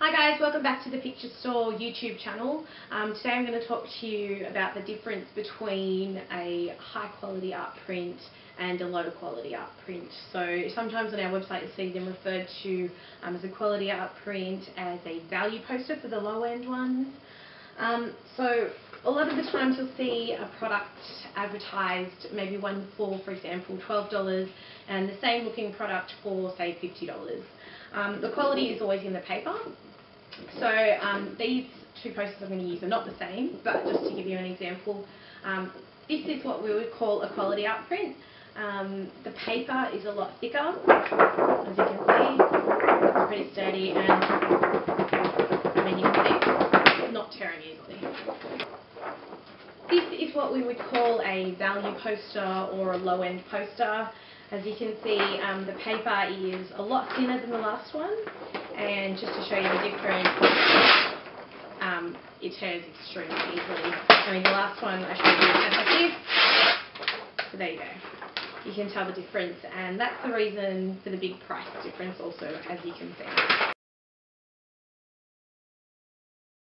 Hi guys, welcome back to the Picture Store YouTube channel. Um, today I'm going to talk to you about the difference between a high quality art print and a low quality art print. So sometimes on our website you see them referred to um, as a quality art print as a value poster for the low end ones. Um, so a lot of the times you'll see a product advertised, maybe one for, for example, $12 and the same looking product for say $50. Um, the quality is always in the paper. So um, these two posters I'm going to use are not the same, but just to give you an example, um, this is what we would call a quality art print. Um, the paper is a lot thicker, as you can see, it's pretty sturdy and I mean you can see it's not tearing easily. This is what we would call a value poster or a low-end poster. As you can see, um, the paper is a lot thinner than the last one, and just to show you the difference, um, it tears extremely easily. I mean, the last one I showed you was like this, so there you go. You can tell the difference, and that's the reason for the big price difference also, as you can see.